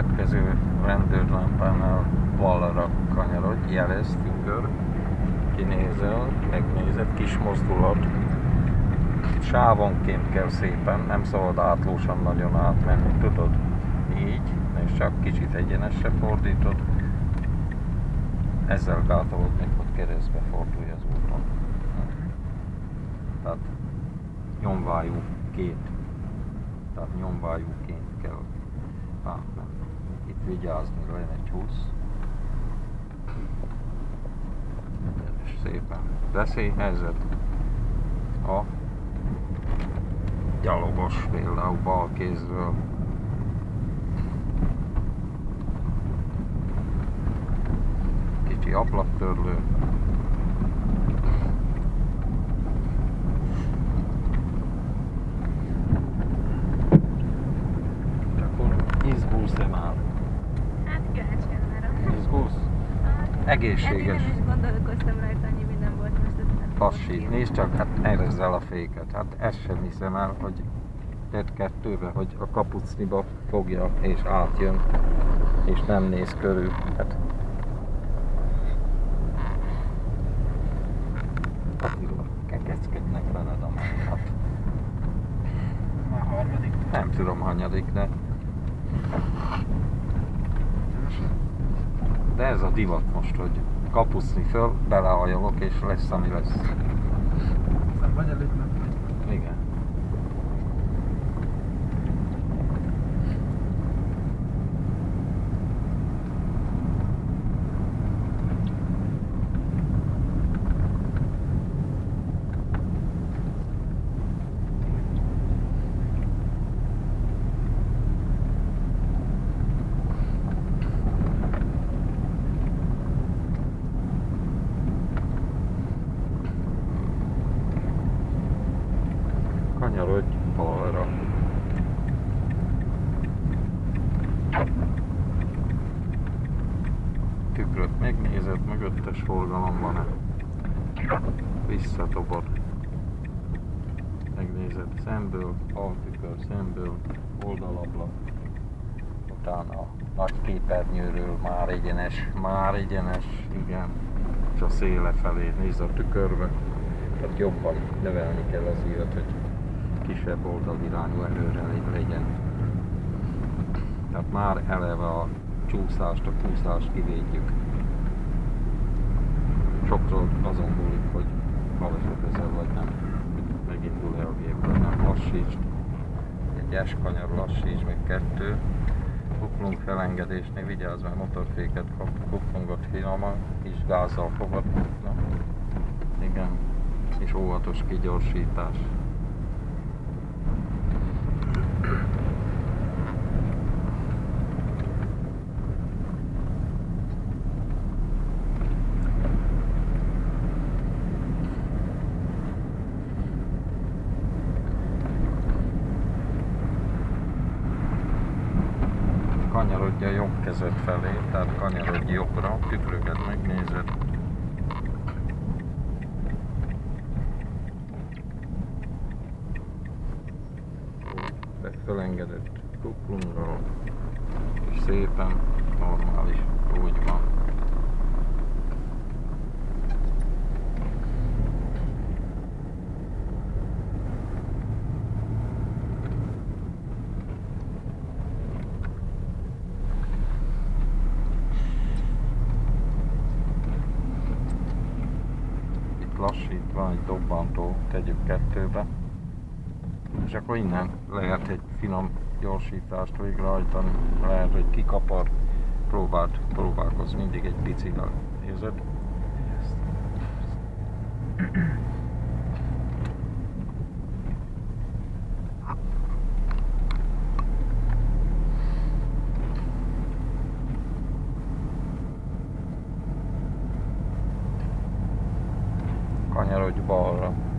következő rendőrlámpánál balra kanyarodj, jelez, tükör, kinézel, megnézed, kis mozdulat, sávonként kell szépen, nem szabad átlósan nagyon átmenni, tudod? Így, és csak kicsit egyenesre fordítod, ezzel gátolod még, hogy keresztbe fordulj az úton. Tehát nyomvájú két, tehát nyomvájúként kell átmenni. Itt vigyázni, legyen egy 20. És szépen. Veszélyhelyzet. A gyalogos például bal kézről kicsi ablaktörlő akkor Egészséges. Nem is gondolkoztam rajta, annyi minden volt most. Lassít, nézd csak, hát erezzel a féket. Hát ezt sem hiszem el, hogy tett kettőbe, hogy a kapucniba fogja és átjön, és nem néz körül. Hát Attila, kekeckednek veled a hát Már harmadik. nem tudom hanyadik, de de ez a divat most, hogy kapucni föl, belehajolok és lesz, ami lesz. Aztán vagy előtt, Kanyarodj balra. Tükröt megnézed, mögöttes forgalom van-e. Visszatobod. Megnézed szemből, altükör szemből, oldalablak. Utána a nagy képernyőről már egyenes, már egyenes, igen. És a széle felé nézz a tükörbe. Tehát jobban növelni kell az ívet, hogy kisebb oldalirányú előre legyen. Tehát már eleve a csúszást, a kúszást kivédjük. Sokszor azon múlik, hogy baleset vagy nem. Megindul-e a gép, vagy nem. Lassíts. Egy S kanyar lassíts, még kettő. Kuplung felengedésnél vigyázz, mert motorféket kap, kuplungot finoman, kis gázzal fogad. Igen. És óvatos kigyorsítás. Kanyarodj a jobb kezed felé, tehát kanyarodj jobbra, tükröket megnézed. Fölengedett kuplunggal, és szépen normális, úgy van. Itt lassít, van egy dobbantó, tegyük kettőbe. És akkor innen lehet egy finom gyorsítást végrehajtani. Lehet, hogy kikapar. Próbáld, próbálkozz mindig egy picivel. Érzed? Ezt. kompanjerovi Bora.